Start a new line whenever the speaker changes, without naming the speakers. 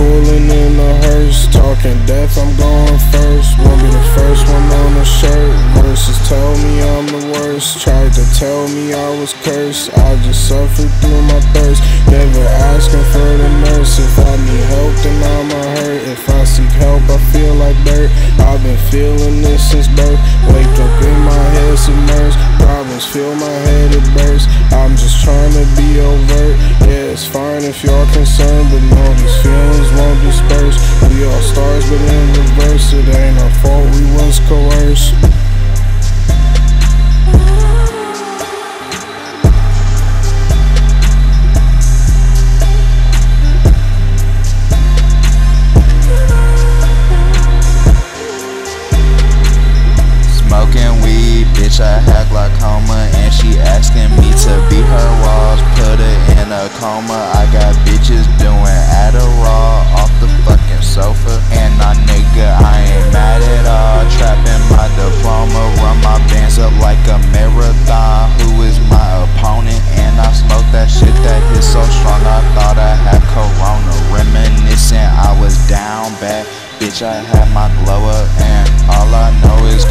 Cooling in the hearse, talking death, I'm going first. Won't be the first one on the shirt. Verses tell me I'm the worst. Tried to tell me I was cursed. I just suffered through my thirst. Never asking for the nurse. If I need help, then I'ma hurt. If I seek help, I feel like dirt. I've been feeling this since birth. Wake up in my head submerged. Problems fill my head, it bursts. I'm just trying to be overt. Yeah, it's fine if y'all concerned, but no, these
I had glaucoma And she asking me to be her walls. Put her in a coma. I got bitches doing Adderall Off the fucking sofa. And nah nigga, I ain't mad at all. Trapping my diploma. Run my bands up like a marathon. Who is my opponent? And I smoke that shit that hit so strong. I thought I had corona. Reminiscing, I was down bad. Bitch, I had my glow up. And all I know is